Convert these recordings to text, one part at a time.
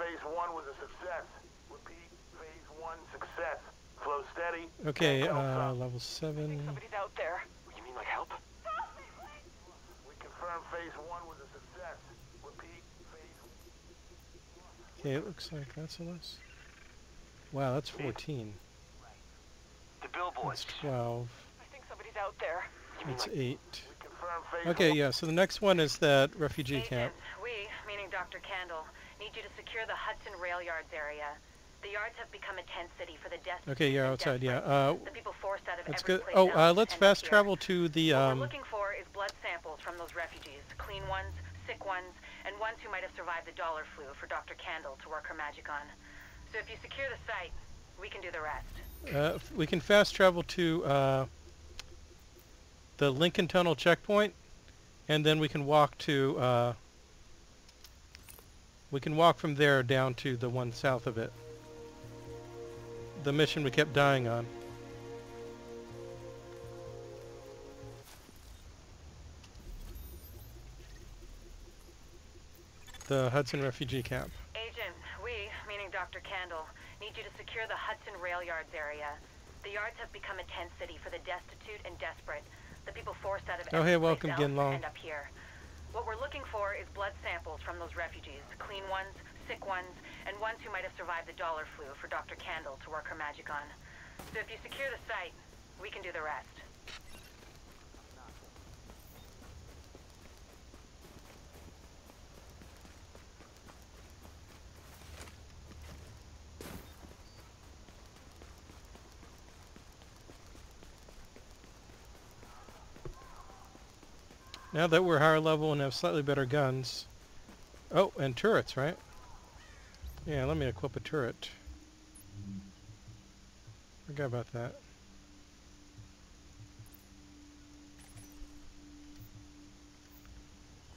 phase one was a success. Repeat, phase one success. Flow steady. Okay, uh, level 7. Somebody's out there. You mean like help? We confirm phase one was a success. Repeat, phase Okay, it looks like that's a less. Wow, that's 14. The billboards. That's 12. I think somebody's out there. You mean That's like 8. we confirm phase Okay, yeah, so the next one is that refugee Agent, camp. we, meaning Dr. Kandel, need you to secure the Hudson Rail Yards area. The yards have become a tent city for the destitute Okay, you're outside, yeah. Uh, the people forced out of let's every go. place Oh, uh, let's fast travel to the. What Um, we're looking for is blood samples from those refugees, clean ones, sick ones, and ones who might have survived the dollar flu for Dr. Kandel to work her magic on. So if you secure the site, we can do the rest. uh, we can fast travel to uh, the Lincoln Tunnel checkpoint, and then we can walk to. Uh, we can walk from there down to the one south of it. The mission we kept dying on. The Hudson Refugee Camp. Agent, we, meaning Dr. Kandel, need you to secure the Hudson Rail Yards area. The yards have become a tent city for the destitute and desperate. The people forced out of Oh, hey, welcome, else Ginlong. end up here. What we're looking for is blood samples from those refugees, clean ones, sick ones, and ones who might have survived the dollar flu for Dr. Kandel to work her magic on. So if you secure the site, we can do the rest. Now that we're higher level and have slightly better guns. Oh, and turrets, right? Yeah, let me equip a turret. Forgot about that.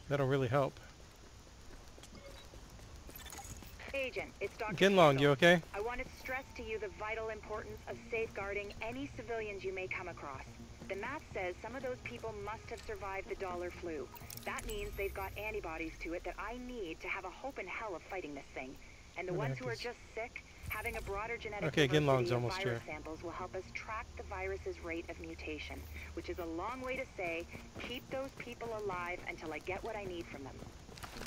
That'll really help. Agent, it's Dr. Ginlong, you okay? I want to stress to you the vital importance of safeguarding any civilians you may come across. The math says some of those people must have survived the dollar flu. That means they've got antibodies to it that I need to have a hope in hell of fighting this thing. And the ones who are just sick, having a broader genetic Okay, diversity Ginlong's of almost virus here. samples will help us track the virus's rate of mutation, which is a long way to say keep those people alive until I get what I need from them.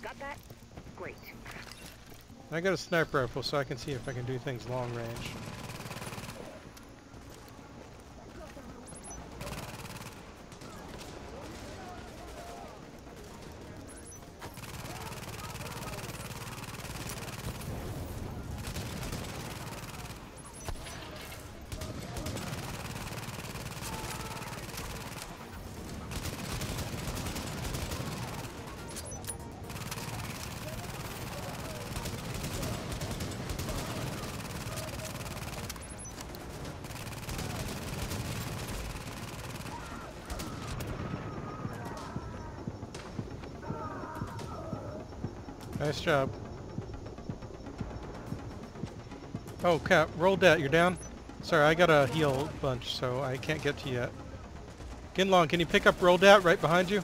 Got that? Great. I got a sniper rifle so I can see if I can do things long range. Nice job. Oh, Cap, roll that. You're down? Sorry, I got a heal bunch, so I can't get to you yet. Ginlong, can you pick up roll dat right behind you?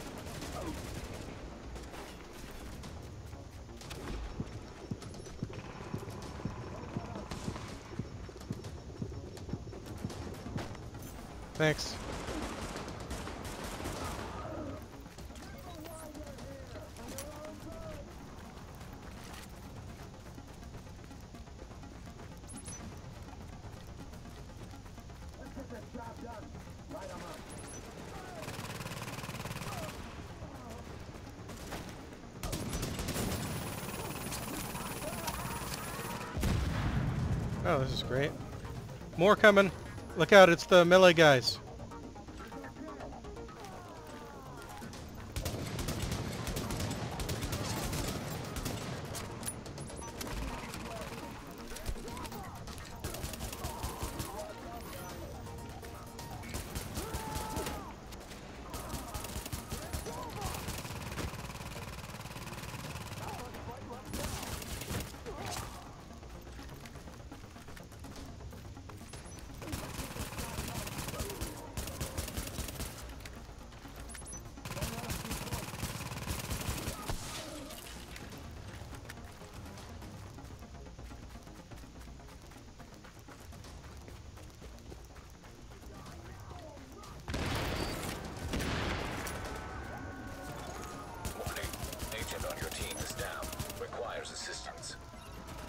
Thanks. Great. More coming. Look out, it's the melee guys.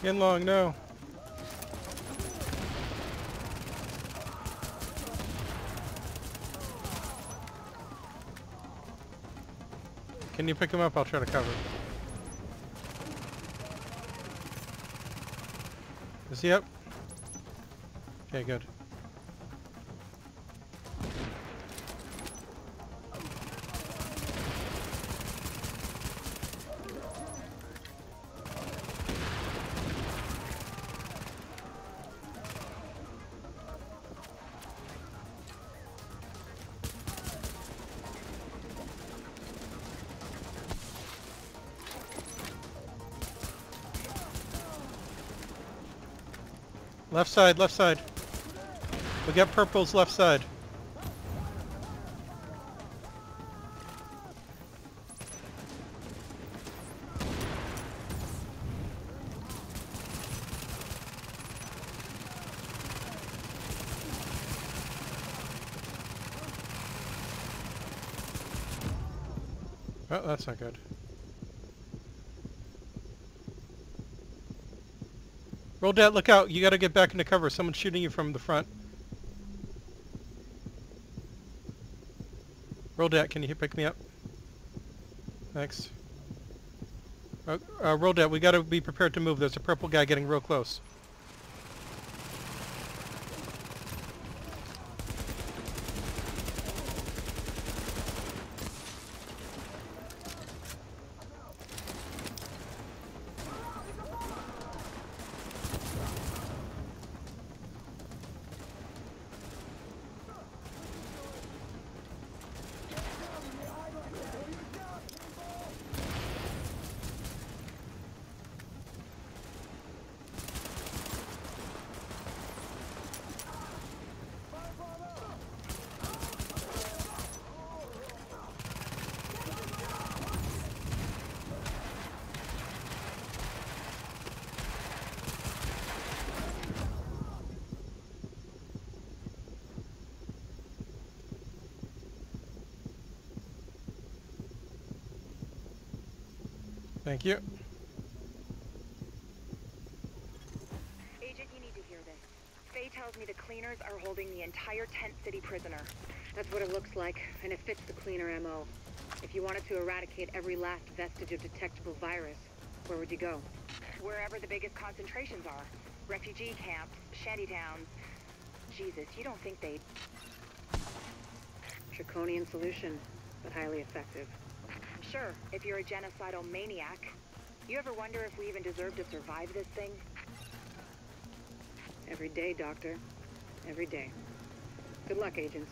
Inlong, no. Can you pick him up? I'll try to cover. Is he up? Okay, good. Left side, left side. We got purple's left side. Oh, that's not good. Dat, look out. You gotta get back into cover. Someone's shooting you from the front. Roll dat, can you pick me up? Thanks. Uh, uh, roll dat, we gotta be prepared to move. There's a purple guy getting real close. Thank you. Agent, you need to hear this. Faye tells me the cleaners are holding the entire Tent City prisoner. That's what it looks like, and it fits the cleaner MO. If you wanted to eradicate every last vestige of detectable virus, where would you go? Wherever the biggest concentrations are. Refugee camps, shantytowns. Jesus, you don't think they'd... Draconian solution, but highly effective. Sure, if you're a genocidal maniac. You ever wonder if we even deserve to survive this thing? Every day, Doctor. Every day. Good luck, agents.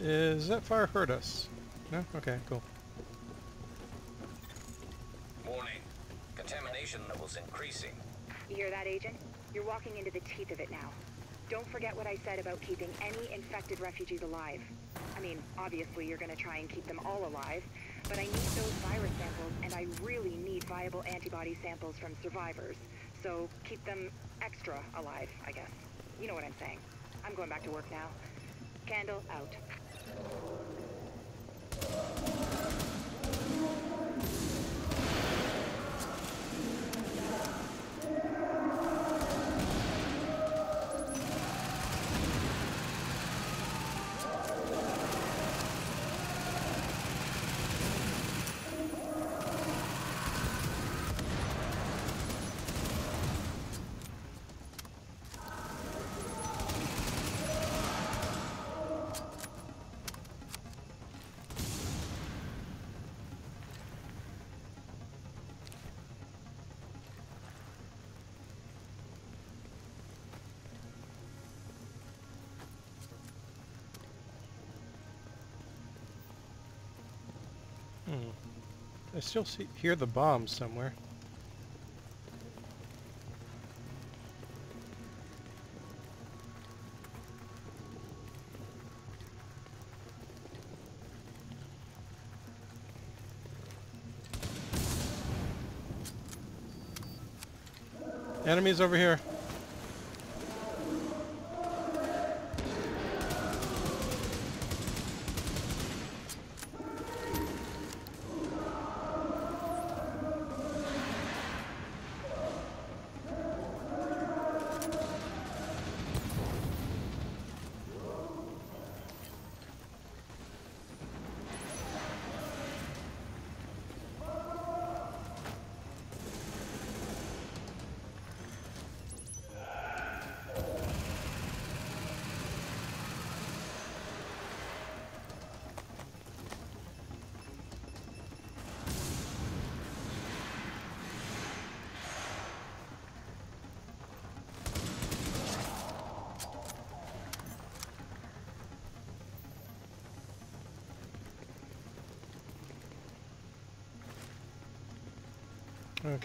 Is that fire hurt us? No? Okay, cool. Warning. Contamination levels increasing. You hear that, Agent? You're walking into the teeth of it now. Don't forget what I said about keeping any infected refugees alive. I mean, obviously you're gonna try and keep them all alive, but I need those virus samples, and I really need viable antibody samples from survivors. So keep them extra alive, I guess. You know what I'm saying. I'm going back to work now. Kandel out. I still see hear the bombs somewhere. Enemies over here.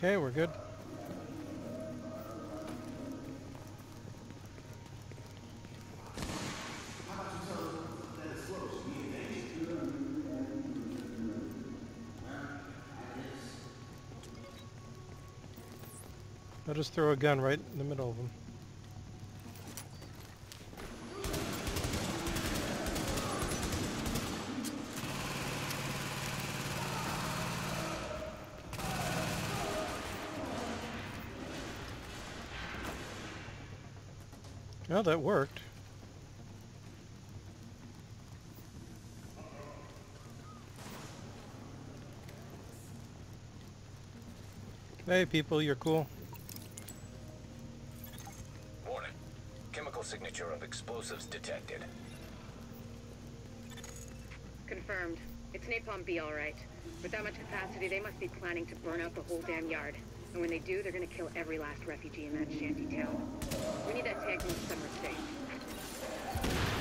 Okay, we're good. I'll just throw a gun right in the middle of them. Well, that worked. Hey people, you're cool. Warning. Chemical signature of explosives detected. Confirmed. It's Napalm B, all right. With that much capacity, they must be planning to burn out the whole damn yard. And when they do, they're gonna kill every last refugee in that shanty town. We need that tank the summer safe.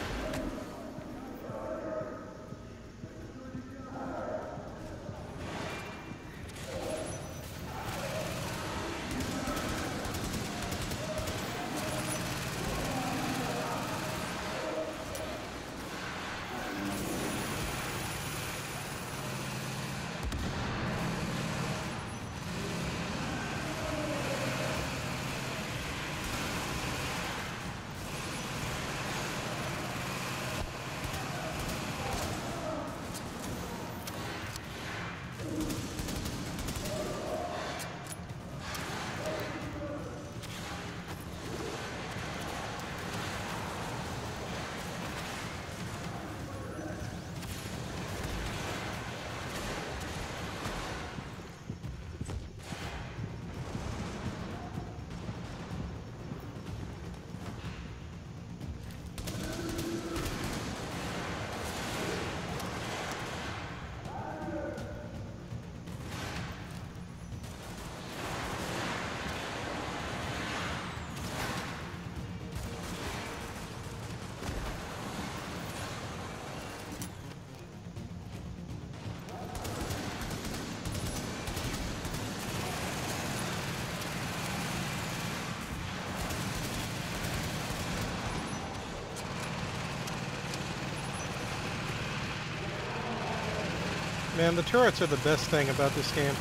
Man, the turrets are the best thing about this game.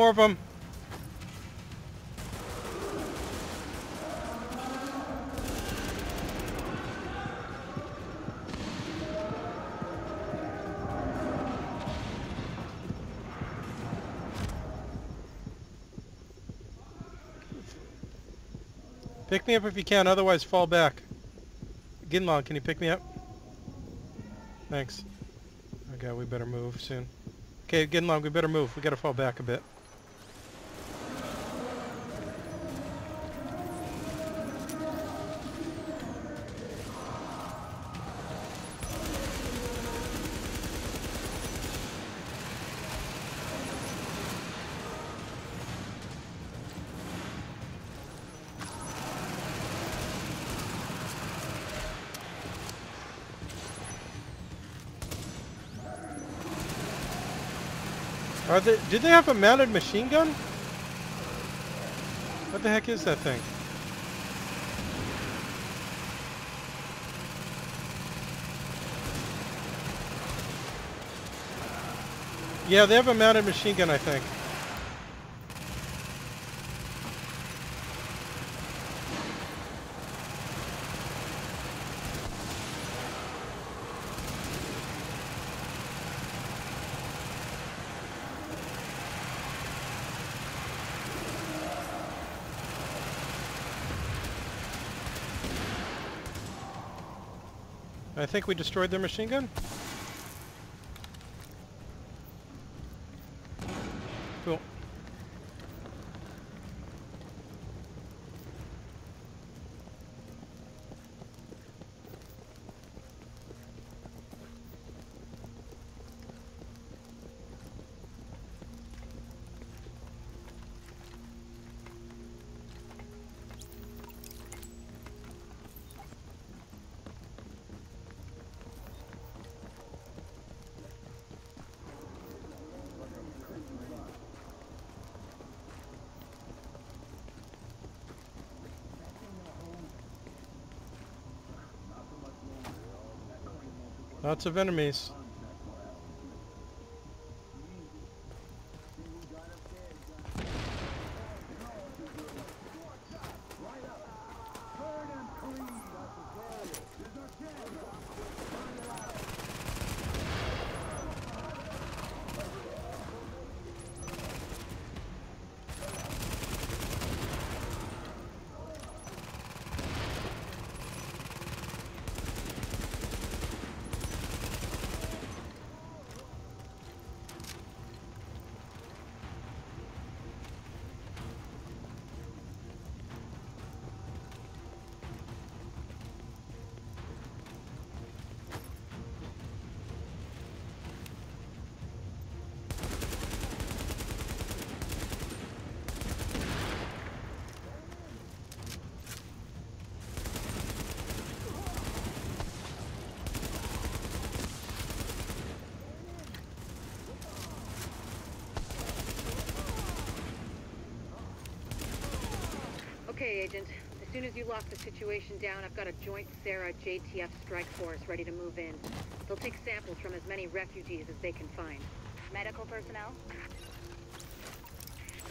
More of them. Pick me up if you can, otherwise fall back. Ginlong, can you pick me up? Thanks. Okay, we better move soon. Okay, Ginlong, we better move. We gotta fall back a bit. Are they? Do they have a mounted machine gun? What the heck is that thing? Yeah, they have a mounted machine gun, I think. I think we destroyed their machine gun. Lots of enemies. Okay, Agent. As soon as you lock the situation down, I've got a joint CERA JTF strike force ready to move in. They'll take samples from as many refugees as they can find. Medical personnel?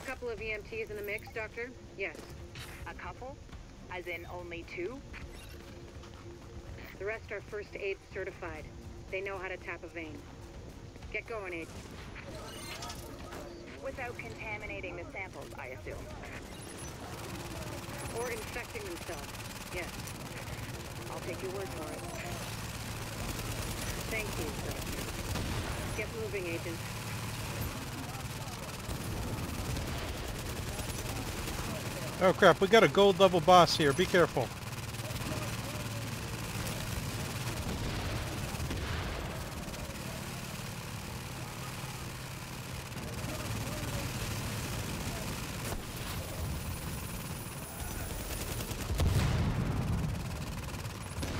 A couple of EMTs in the mix, Doctor? Yes. A couple? As in only two? The rest are first aid certified. They know how to tap a vein. Get going, Agent. Without contaminating the samples, I assume. Or infecting themselves. Yes. I'll take your word for it. Thank you, Doctor. Get moving, Agent. Oh crap, we got a gold level boss here. Be careful.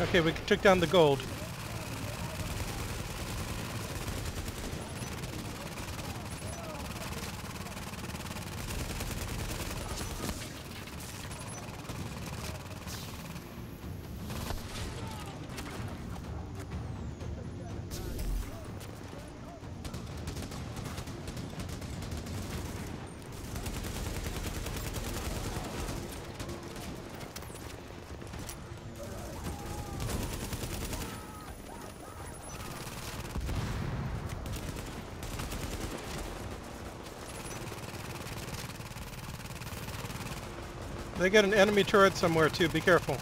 Okay, we took down the gold. They got an enemy turret somewhere too. Be careful.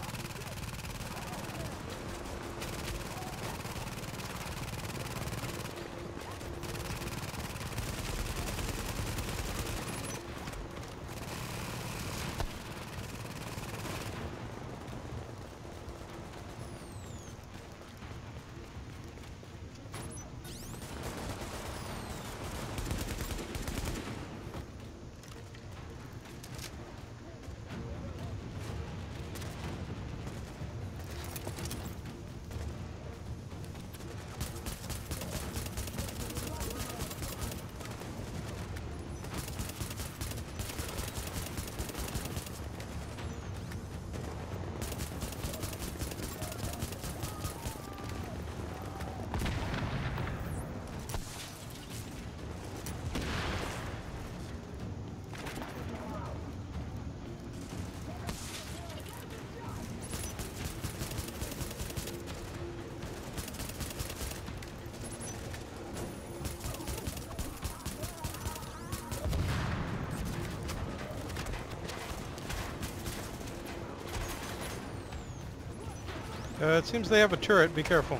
Uh, it seems they have a turret. Be careful.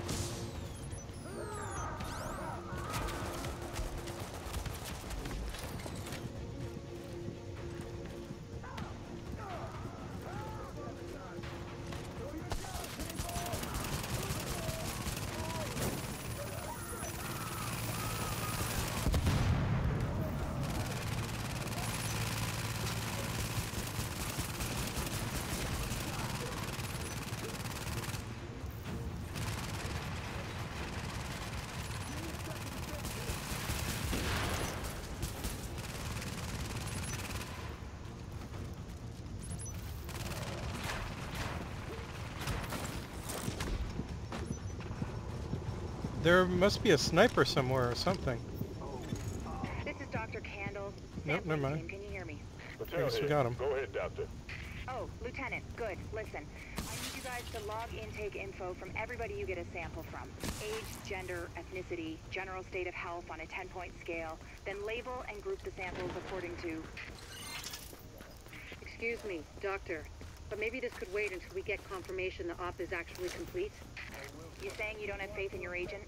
There must be a sniper somewhere or something. This is Dr. Kandel. Nope, never Sampling mind. Can you hear me? Yes, we got him. Go ahead, Doctor. Oh, Lieutenant, good. Listen, I need you guys to log intake info from everybody you get a sample from. Age, gender, ethnicity, general state of health on a 10-point scale. Then label and group the samples according to... Excuse me, Doctor, but maybe this could wait until we get confirmation the op is actually complete. You saying you don't have faith in your agent?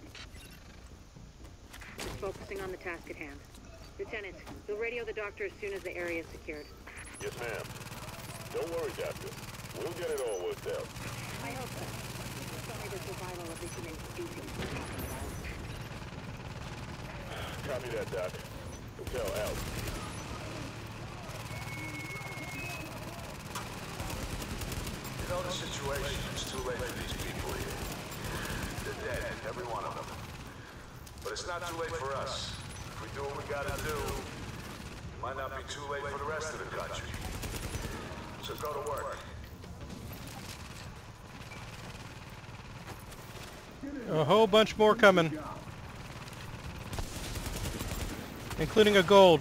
Just focusing on the task at hand. Lieutenant, you'll radio the doctor as soon as the area is secured. Yes, ma'am. Don't worry, Doctor. We'll get it all worked out. I hope so. It's only the survival of the human species we're talking about. Copy that, Doc. Hotel out. You know the situation. It's too late for these people here. They're dead, every one of them. But it's not too late for us. If we do what we gotta do, it might not be too late for the rest of the country. So go to work. A whole bunch more coming. Including a gold.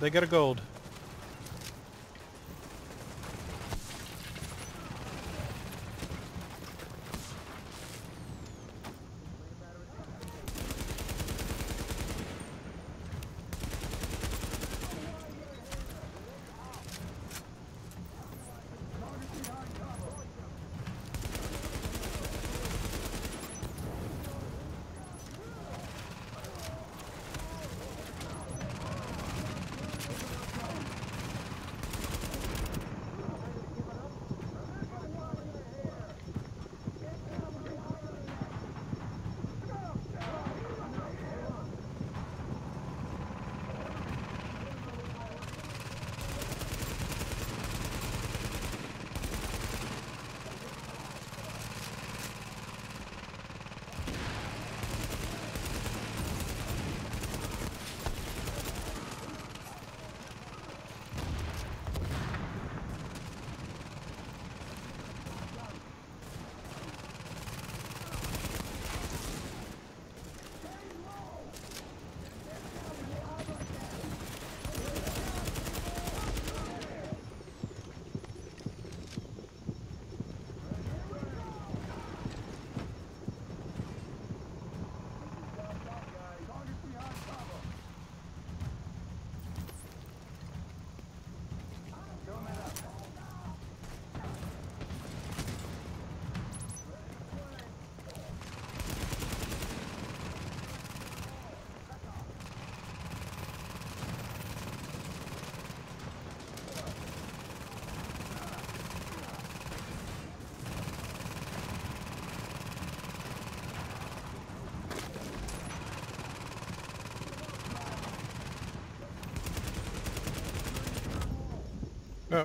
They got a gold.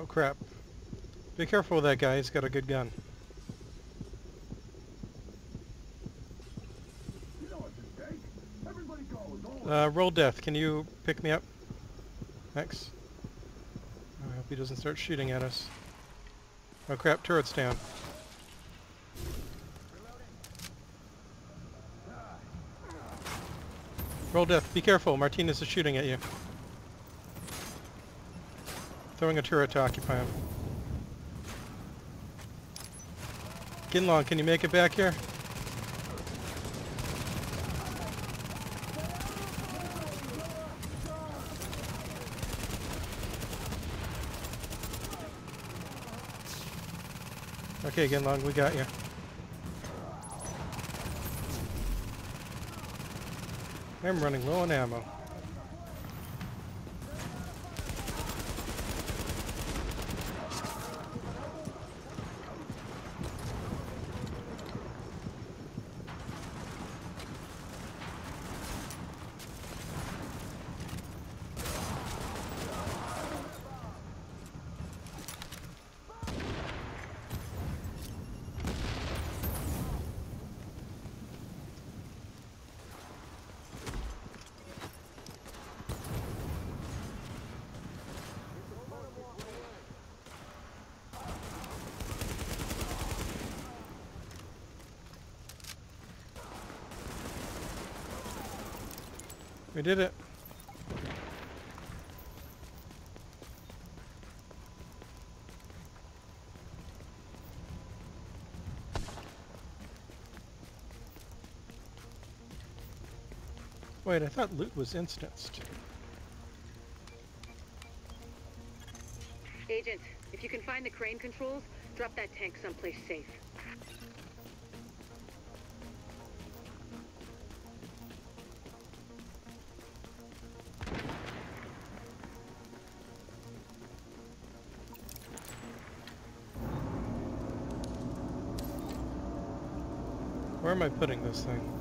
Oh crap. Be careful with that guy, he's got a good gun. Uh, roll death, can you pick me up? Thanks. I hope he doesn't start shooting at us. Oh crap, turret's down. Roll death, be careful, Martinez is shooting at you. Throwing a turret to occupy him. Ginlong, can you make it back here? Okay, Ginlong, we got you. I'm running low on ammo. Wait, I thought loot was instanced. Agent, if you can find the crane controls, drop that tank someplace safe. Where am I putting this thing?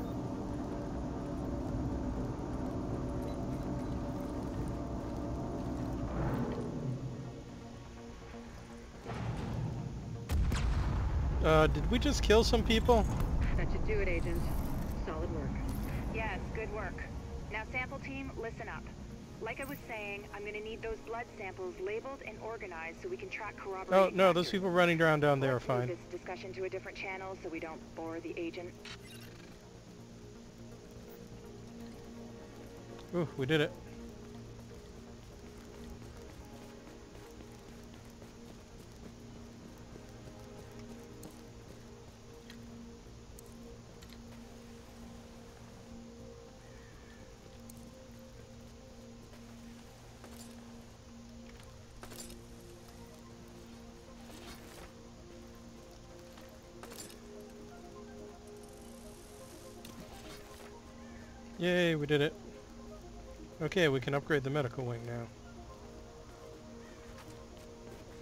Uh, did we just kill some people? That should do it, Agent. Solid work. Yes, good work. Now, sample team, listen up. Like I was saying, I'm gonna need those blood samples labeled and organized so we can track Oh, corroborating no, those people running around down there are fine. this discussion to a different channel so we don't bore the agent. Ooh, we did it. Yay, we did it. Okay, we can upgrade the medical wing now.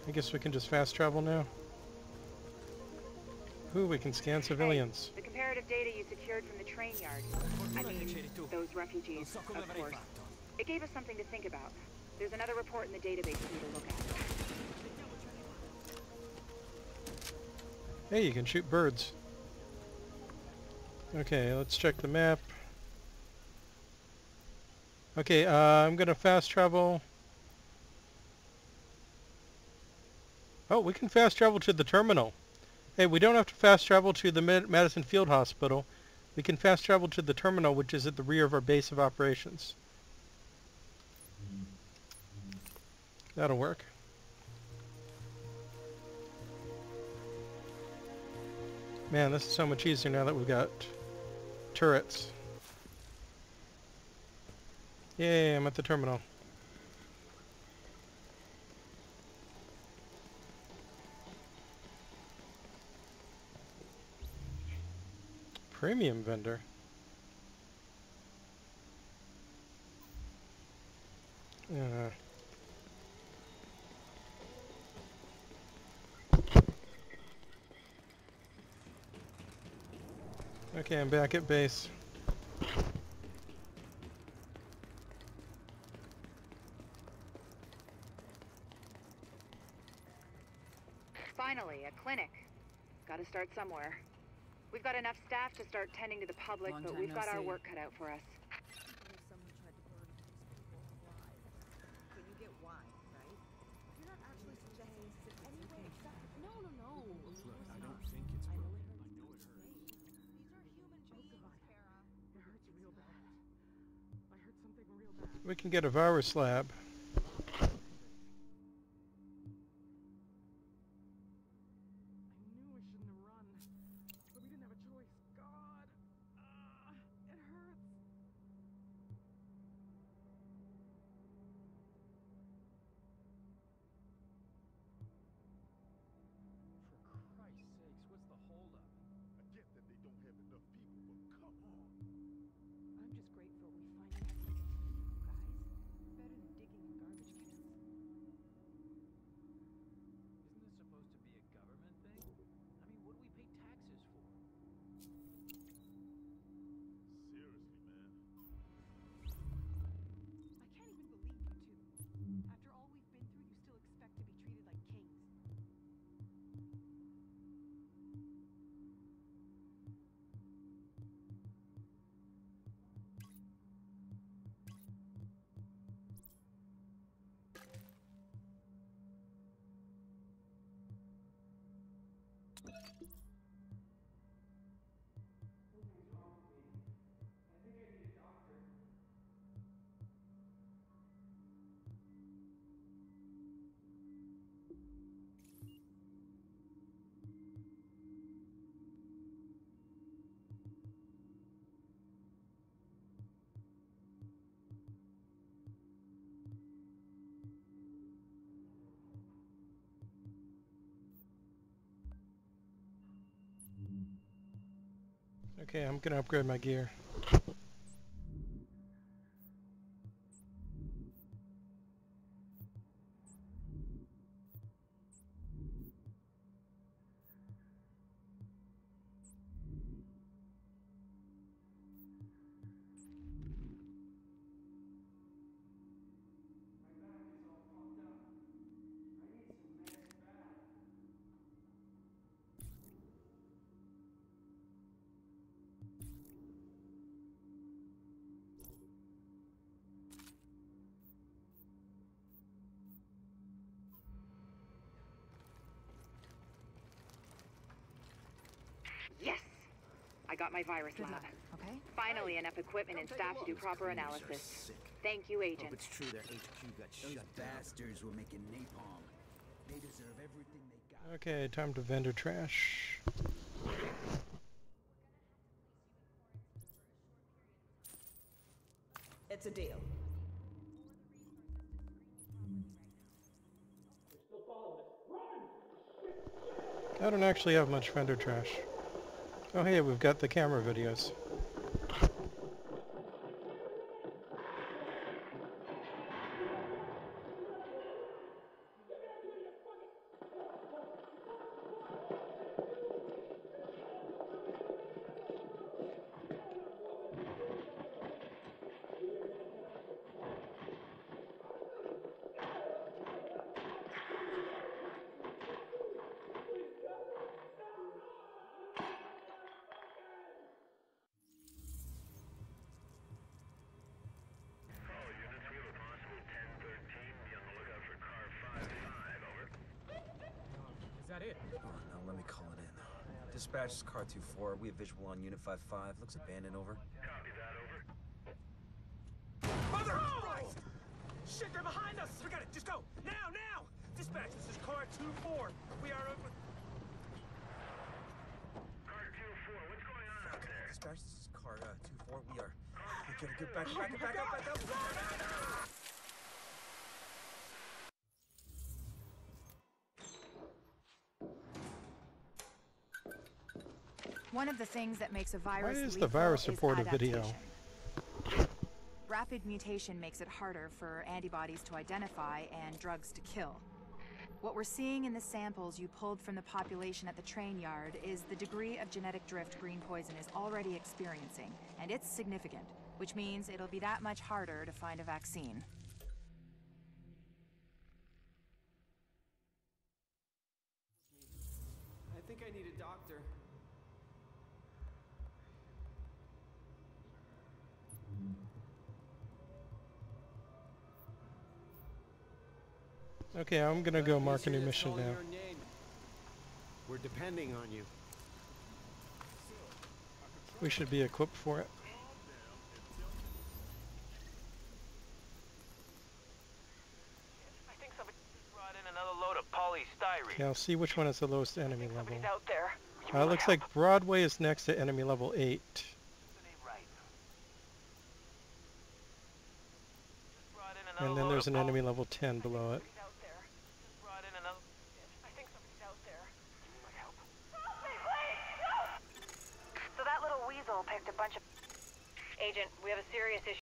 I guess we can just fast travel now. Ooh, we can scan civilians. The comparative data you secured from the train yard. I mean, those refugees, of course. It gave us something to think about. There's another report in the database for you to look at. Hey, you can shoot birds. Okay, let's check the map. Okay, uh, I'm gonna fast travel. Oh, we can fast travel to the terminal. Hey, we don't have to fast travel to the Mad- Madison Field Hospital. We can fast travel to the terminal, which is at the rear of our base of operations. That'll work. Man, this is so much easier now that we've got turrets. Yay, I'm at the terminal. Premium vendor. Uh, okay, I'm back at base. Finally, a clinic. Gotta start somewhere. We've got enough staff to start tending to the public, Long but we've no got our see. work cut out for us. Someone tried to burn these people Okay, I'm gonna upgrade my gear. I got my virus Good lab. luck, okay? Finally, enough equipment and staff to do proper analysis. Thank you, Hope Agent. it's true their HQ got Those bastards were making napalm. They deserve everything they got. Okay, time to vendor trash. It's a deal. I don't actually have much vendor trash. Oh hey, we've got the camera videos. It? Oh, no, let me call it in. Dispatch this car 2-4. We have visual on Unit 5-5. Looks abandoned, over. Mother Christ! Shit, they're behind us! We got it, just go! Now, now! Dispatch, this is car 2-4. We are over... Car 2-4, what's going on out there? Dispatch this is car uh, 2-4. We are... We gotta get back, back, back up, back up! One of the things that makes a virus is the virus report video? Rapid mutation makes it harder for antibodies to identify and drugs to kill. What we're seeing in the samples you pulled from the population at the train yard is the degree of genetic drift green poison is already experiencing, and it's significant, which means it'll be that much harder to find a vaccine. Okay, I'm gonna go mark a new mission now. We're depending on you. We should be equipped for it. I think somebody brought in another load of polystyrene. Okay, I'll see which one is the lowest enemy level. Out there. Uh, it looks like Broadway is next to enemy level 8. Right. Brought in another And then there's an enemy level 10 below it. Somebody's out there. Just brought in another. I think somebody's out there. Need my help. So that little weasel picked a bunch of... Agent, we have a serious issue.